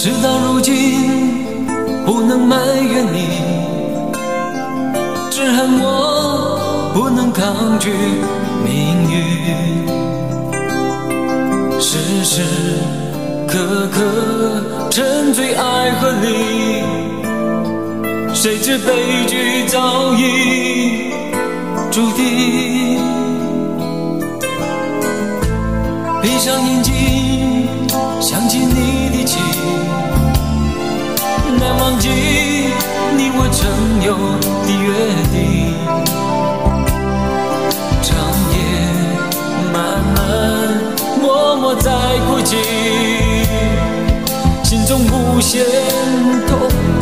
事到如今，不能埋怨你，只恨我不能抗拒命运。时时刻刻沉醉爱河里，谁知悲剧早已注定。闭上眼睛，想起你的情，你我曾有的约定。长夜漫漫，默默在哭泣，心中无限痛。